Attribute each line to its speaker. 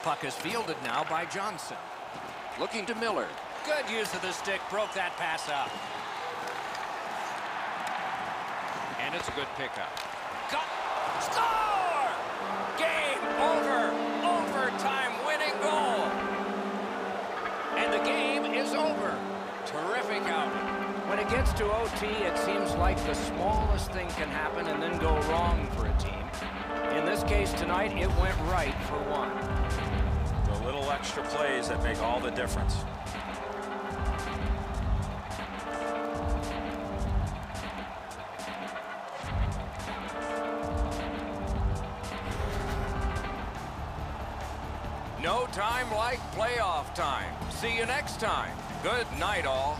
Speaker 1: Puck is fielded now by Johnson. Looking to Miller.
Speaker 2: Good use of the stick. Broke that pass up. And it's a good pickup. Score! Game over. Overtime winning goal. And the game is over. Terrific outing.
Speaker 1: When it gets to OT, it seems like the smallest thing can happen and then go wrong for a team. In this case tonight, it went right for one.
Speaker 3: Extra plays that make all the difference.
Speaker 1: No time like playoff time. See you next time. Good night, all.